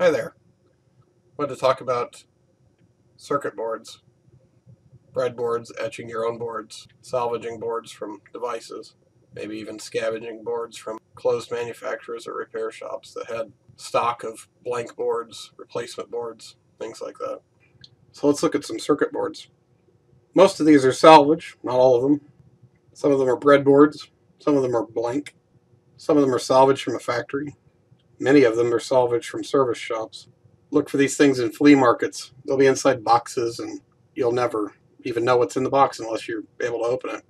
Hi there. I wanted to talk about circuit boards, breadboards, etching your own boards, salvaging boards from devices, maybe even scavenging boards from closed manufacturers or repair shops that had stock of blank boards, replacement boards, things like that. So let's look at some circuit boards. Most of these are salvage, not all of them. Some of them are breadboards, some of them are blank, some of them are salvaged from a factory, Many of them are salvaged from service shops. Look for these things in flea markets. They'll be inside boxes and you'll never even know what's in the box unless you're able to open it.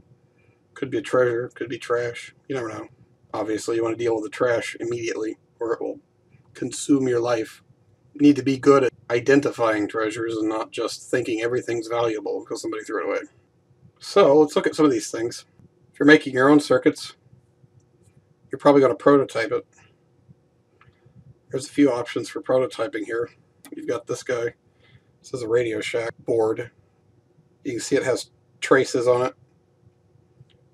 Could be a treasure, could be trash. You never know. Obviously, you want to deal with the trash immediately or it will consume your life. You need to be good at identifying treasures and not just thinking everything's valuable because somebody threw it away. So, let's look at some of these things. If you're making your own circuits, you're probably going to prototype it. There's a few options for prototyping here. You've got this guy. This is a Radio Shack board. You can see it has traces on it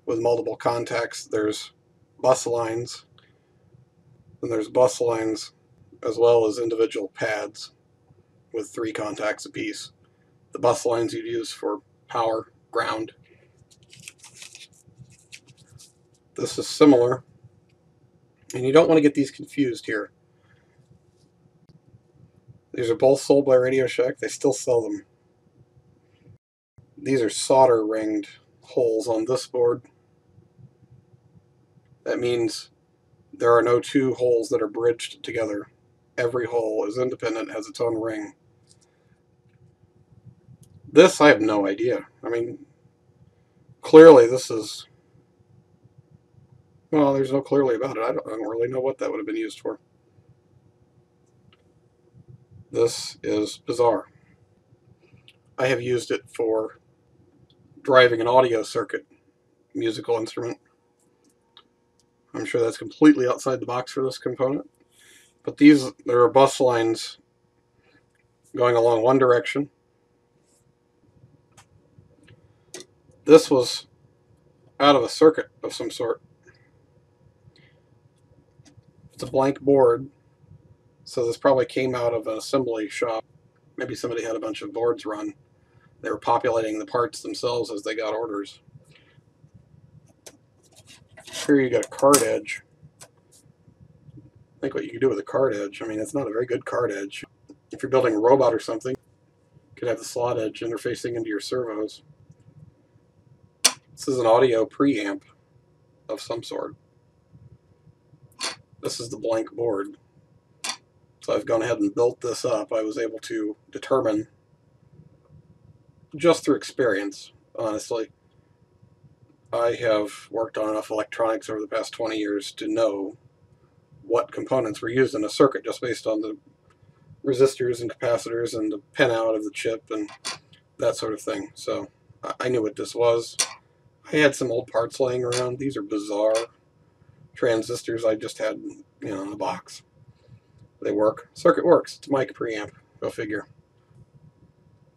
with multiple contacts. There's bus lines. And there's bus lines as well as individual pads with three contacts apiece. The bus lines you'd use for power, ground. This is similar. And you don't want to get these confused here. These are both sold by Radio Shack. They still sell them. These are solder ringed holes on this board. That means there are no two holes that are bridged together. Every hole is independent, has its own ring. This, I have no idea. I mean, clearly this is... Well, there's no clearly about it. I don't, I don't really know what that would have been used for. This is bizarre. I have used it for driving an audio circuit musical instrument. I'm sure that's completely outside the box for this component. But these, there are bus lines going along one direction. This was out of a circuit of some sort. It's a blank board so this probably came out of an assembly shop. Maybe somebody had a bunch of boards run. They were populating the parts themselves as they got orders. Here you got a card edge. Think what you can do with a card edge. I mean, it's not a very good card edge. If you're building a robot or something, you could have the slot edge interfacing into your servos. This is an audio preamp of some sort. This is the blank board. So I've gone ahead and built this up. I was able to determine, just through experience, honestly, I have worked on enough electronics over the past 20 years to know what components were used in a circuit just based on the resistors and capacitors and the pinout of the chip and that sort of thing. So I knew what this was. I had some old parts laying around. These are bizarre transistors I just had, you know, in the box. They work. Circuit works. It's mic preamp. Go figure.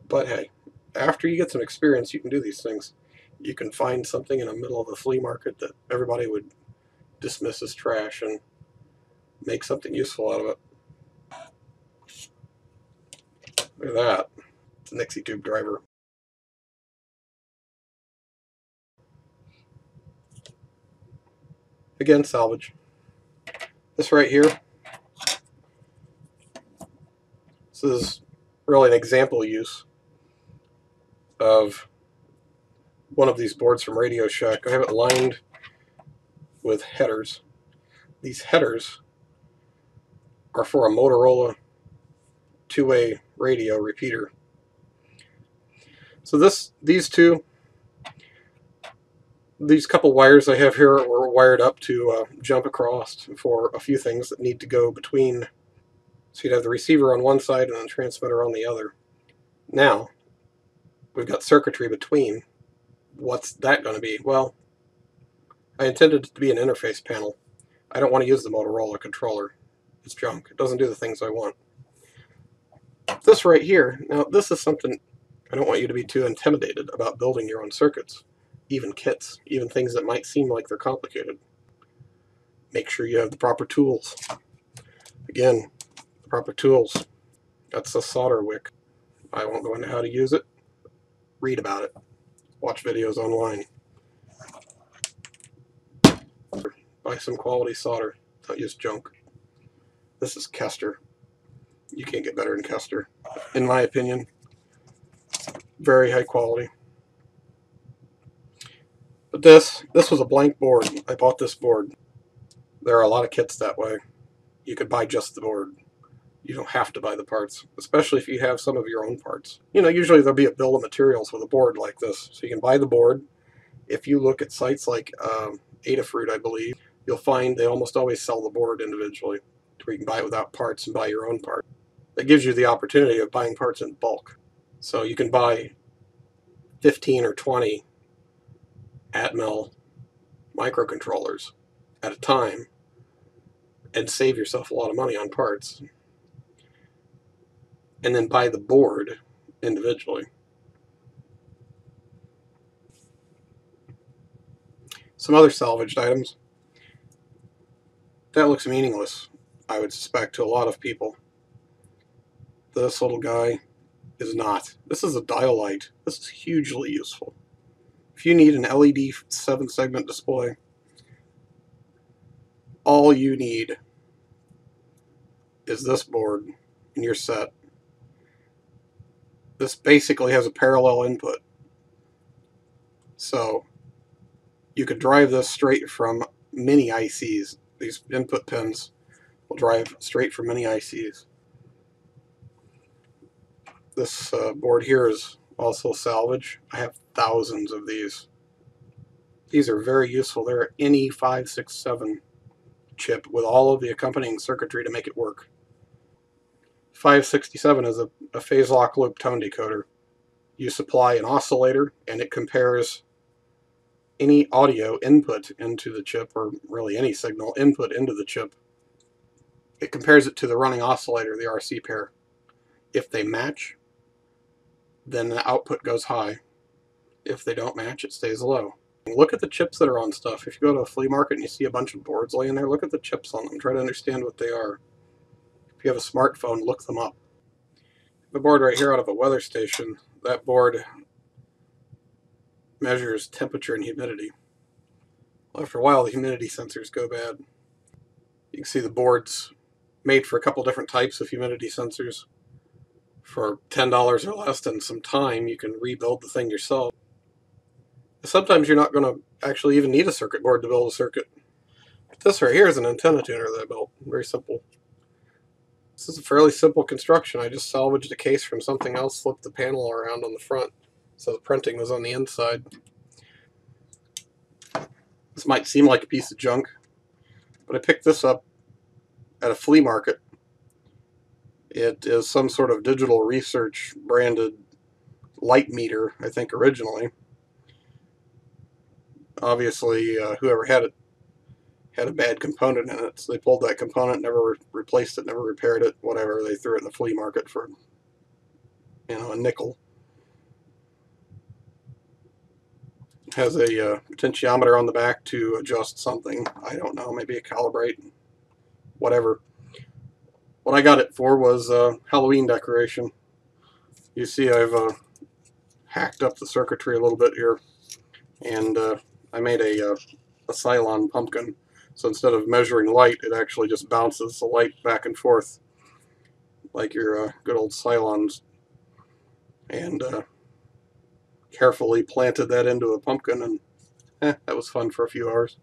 But hey, after you get some experience, you can do these things. You can find something in the middle of a flea market that everybody would dismiss as trash and make something useful out of it. Look at that. It's a Nixie tube driver. Again, salvage. This right here This is really an example use of one of these boards from Radio Shack. I have it lined with headers. These headers are for a Motorola two-way radio repeater. So this, these two, these couple wires I have here were wired up to uh, jump across for a few things that need to go between so you'd have the receiver on one side and the transmitter on the other. Now, we've got circuitry between. What's that going to be? Well, I intended it to be an interface panel. I don't want to use the Motorola controller. It's junk. It doesn't do the things I want. This right here, now this is something I don't want you to be too intimidated about building your own circuits, even kits, even things that might seem like they're complicated. Make sure you have the proper tools. Again, proper tools. That's a solder wick. I won't go into how to use it. Read about it. Watch videos online. Buy some quality solder. Don't use junk. This is Kester. You can't get better than Kester, in my opinion. Very high quality. But this, this was a blank board. I bought this board. There are a lot of kits that way. You could buy just the board. You don't have to buy the parts, especially if you have some of your own parts. You know, usually there'll be a bill of materials with a board like this. So you can buy the board. If you look at sites like um, Adafruit, I believe, you'll find they almost always sell the board individually, where you can buy it without parts and buy your own part. That gives you the opportunity of buying parts in bulk. So you can buy 15 or 20 Atmel microcontrollers at a time and save yourself a lot of money on parts. And then buy the board individually. Some other salvaged items. That looks meaningless, I would suspect, to a lot of people. This little guy is not. This is a Dialight. This is hugely useful. If you need an LED 7 segment display, all you need is this board and you're set. This basically has a parallel input. So you could drive this straight from mini ICs. These input pins will drive straight from mini ICs. This uh, board here is also salvage. I have thousands of these. These are very useful. They're NE 567 chip with all of the accompanying circuitry to make it work. 567 is a, a phase lock loop tone decoder. You supply an oscillator and it compares any audio input into the chip, or really any signal input into the chip. It compares it to the running oscillator, the RC pair. If they match, then the output goes high. If they don't match, it stays low. Look at the chips that are on stuff. If you go to a flea market and you see a bunch of boards laying there, look at the chips on them. Try to understand what they are. If you have a smartphone, look them up. The board right here out of a weather station, that board measures temperature and humidity. After a while, the humidity sensors go bad. You can see the board's made for a couple different types of humidity sensors. For $10 or less and some time, you can rebuild the thing yourself. Sometimes you're not going to actually even need a circuit board to build a circuit. This right here is an antenna tuner that I built. Very simple. This is a fairly simple construction. I just salvaged a case from something else, flipped the panel around on the front so the printing was on the inside. This might seem like a piece of junk, but I picked this up at a flea market. It is some sort of digital research branded light meter, I think originally obviously uh, whoever had it had a bad component in it, so they pulled that component, never re replaced it, never repaired it, whatever. They threw it in the flea market for, you know, a nickel. Has a uh, potentiometer on the back to adjust something. I don't know, maybe a calibrate, whatever. What I got it for was uh, Halloween decoration. You see I've uh, hacked up the circuitry a little bit here and uh, I made a, uh, a Cylon pumpkin. So instead of measuring light, it actually just bounces the light back and forth like your uh, good old Cylons. And uh, carefully planted that into a pumpkin, and eh, that was fun for a few hours.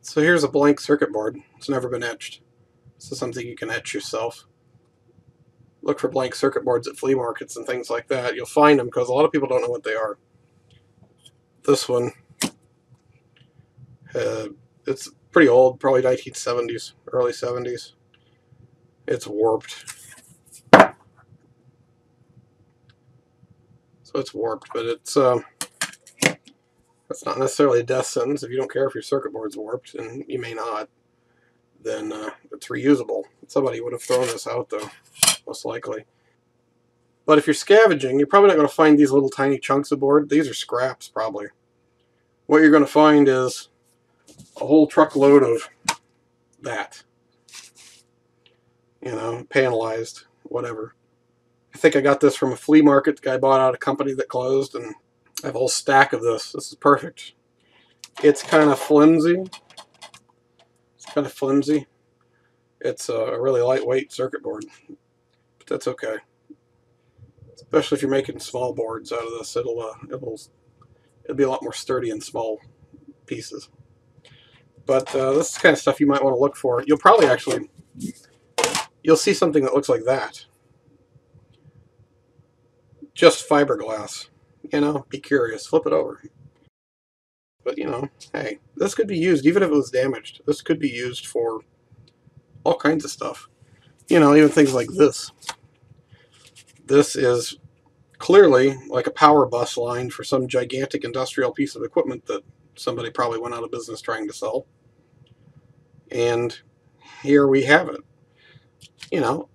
So here's a blank circuit board. It's never been etched. This is something you can etch yourself. Look for blank circuit boards at flea markets and things like that. You'll find them because a lot of people don't know what they are. This one uh, it's pretty old, probably 1970s, early 70s. It's warped. So it's warped, but it's um, that's not necessarily a death sentence. If you don't care if your circuit board's warped, and you may not, then uh, it's reusable. Somebody would have thrown this out, though, most likely. But if you're scavenging, you're probably not going to find these little tiny chunks of board. These are scraps, probably. What you're going to find is a whole truckload of that. you know, panelized, whatever. I think I got this from a flea market. The guy bought out a company that closed, and I have a whole stack of this. This is perfect. It's kind of flimsy. It's kind of flimsy. It's a really lightweight circuit board, but that's okay. Especially if you're making small boards out of this, it'll uh, it'll it'll be a lot more sturdy in small pieces. But uh, this is kind of stuff you might want to look for. You'll probably actually you'll see something that looks like that. Just fiberglass. You know, be curious. Flip it over. But, you know, hey, this could be used, even if it was damaged. This could be used for all kinds of stuff. You know, even things like this. This is clearly like a power bus line for some gigantic industrial piece of equipment that somebody probably went out of business trying to sell. And here we have it. You know,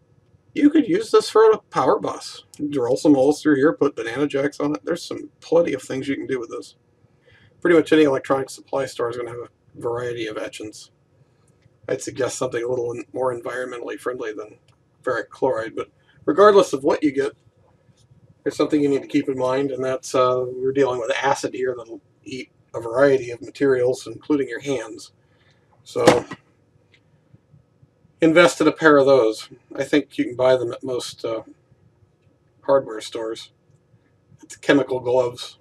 you could use this for a power bus. Drill some holes through here, put banana jacks on it. There's some plenty of things you can do with this. Pretty much any electronic supply store is going to have a variety of etchants. I'd suggest something a little more environmentally friendly than ferric chloride, but regardless of what you get, there's something you need to keep in mind, and that's uh, we're dealing with acid here that'll eat a variety of materials, including your hands. So invest in a pair of those. I think you can buy them at most uh, hardware stores. It's chemical gloves.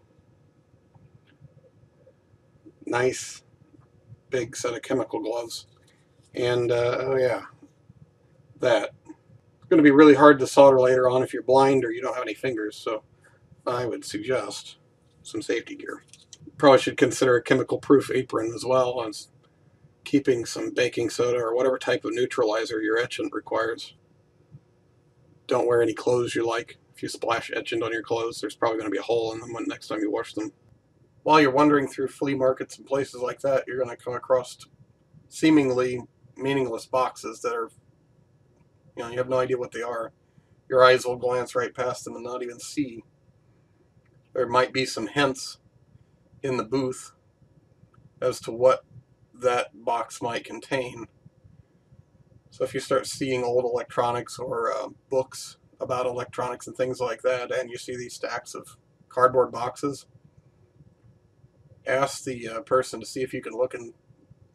Nice big set of chemical gloves. And, uh, oh yeah, that. It's going to be really hard to solder later on if you're blind or you don't have any fingers, so I would suggest some safety gear. Probably should consider a chemical-proof apron as well as keeping some baking soda or whatever type of neutralizer your etchant requires. Don't wear any clothes you like. If you splash etchant on your clothes, there's probably going to be a hole in them when next time you wash them. While you're wandering through flea markets and places like that, you're going to come across seemingly meaningless boxes that are, you know, you have no idea what they are. Your eyes will glance right past them and not even see. There might be some hints in the booth as to what that box might contain. So if you start seeing old electronics or uh, books about electronics and things like that, and you see these stacks of cardboard boxes, ask the uh, person to see if you can look in,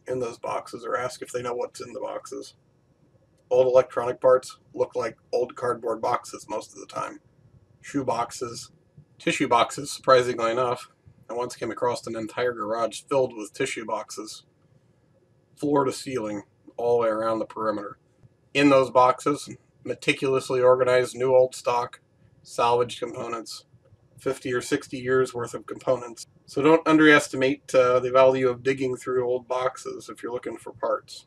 in those boxes or ask if they know what's in the boxes. Old electronic parts look like old cardboard boxes most of the time. Shoe boxes, tissue boxes, surprisingly enough. I once came across an entire garage filled with tissue boxes floor to ceiling, all the way around the perimeter. In those boxes, meticulously organized new old stock, salvaged components, 50 or 60 years worth of components. So don't underestimate uh, the value of digging through old boxes if you're looking for parts.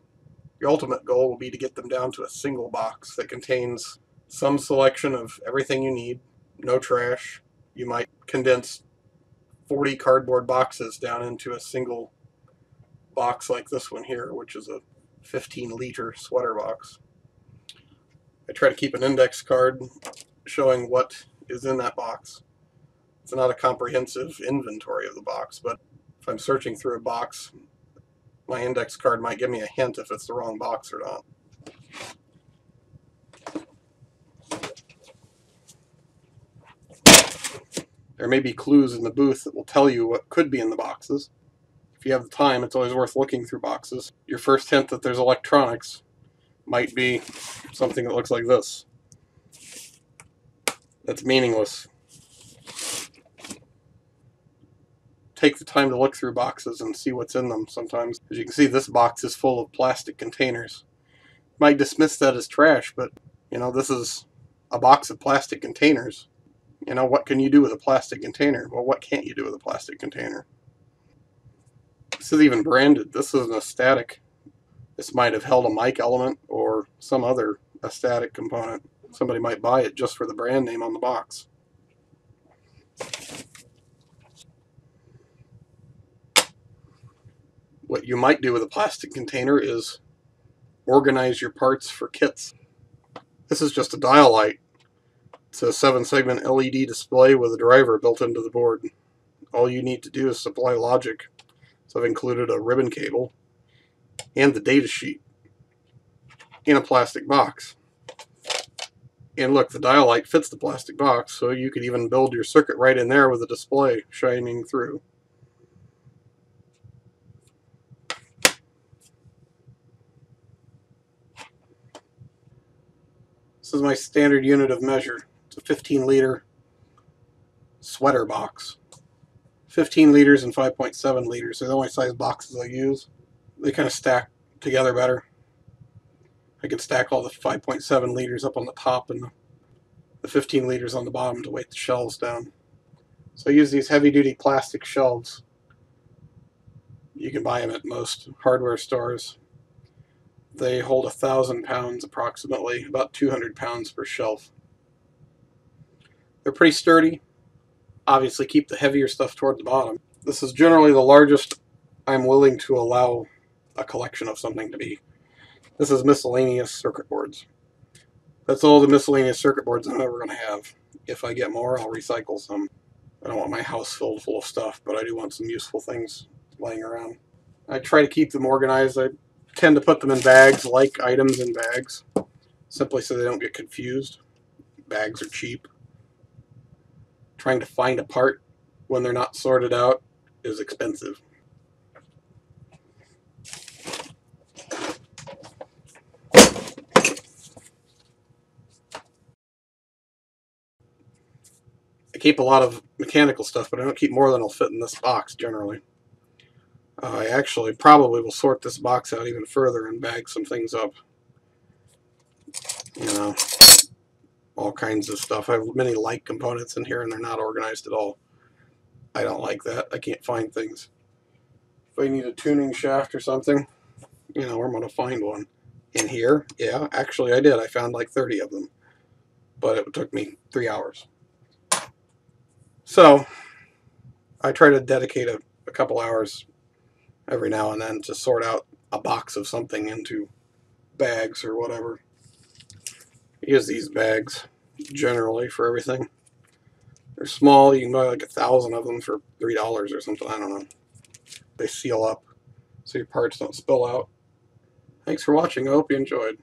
Your ultimate goal will be to get them down to a single box that contains some selection of everything you need, no trash. You might condense 40 cardboard boxes down into a single box like this one here, which is a 15 liter sweater box. I try to keep an index card showing what is in that box. It's not a comprehensive inventory of the box, but if I'm searching through a box, my index card might give me a hint if it's the wrong box or not. There may be clues in the booth that will tell you what could be in the boxes If you have the time, it's always worth looking through boxes. Your first hint that there's electronics might be something that looks like this. That's meaningless. Take the time to look through boxes and see what's in them sometimes. As you can see, this box is full of plastic containers. You might dismiss that as trash, but, you know, this is a box of plastic containers. You know, what can you do with a plastic container? Well, what can't you do with a plastic container? This is even branded. This is an Astatic. This might have held a mic element or some other Astatic component. Somebody might buy it just for the brand name on the box. What you might do with a plastic container is organize your parts for kits. This is just a Dialight. It's a 7-segment LED display with a driver built into the board. All you need to do is supply logic so I've included a ribbon cable and the data sheet in a plastic box. And look, the Dialight fits the plastic box, so you could even build your circuit right in there with a display shining through. This is my standard unit of measure. A 15 liter sweater box. 15 liters and 5.7 liters. They're the only size boxes I use. They kind of stack together better. I can stack all the 5.7 liters up on the top and the 15 liters on the bottom to weight the shelves down. So I use these heavy duty plastic shelves. You can buy them at most hardware stores. They hold a thousand pounds approximately, about 200 pounds per shelf. They're pretty sturdy. Obviously, keep the heavier stuff toward the bottom. This is generally the largest I'm willing to allow a collection of something to be. This is miscellaneous circuit boards. That's all the miscellaneous circuit boards I'm ever going to have. If I get more, I'll recycle some. I don't want my house filled full of stuff, but I do want some useful things laying around. I try to keep them organized. I tend to put them in bags, like items in bags, simply so they don't get confused. Bags are cheap. Trying to find a part when they're not sorted out is expensive. I keep a lot of mechanical stuff, but I don't keep more than will fit in this box generally. Uh, I actually probably will sort this box out even further and bag some things up. You know, all kinds of stuff. I have many light components in here and they're not organized at all. I don't like that. I can't find things. If I need a tuning shaft or something, you know, I'm going to find one. In here, yeah, actually I did. I found like 30 of them. But it took me three hours. So I try to dedicate a, a couple hours every now and then to sort out a box of something into bags or whatever. Use these bags generally for everything. They're small, you can buy like a thousand of them for three dollars or something, I don't know. They seal up so your parts don't spill out. Thanks for watching, I hope you enjoyed.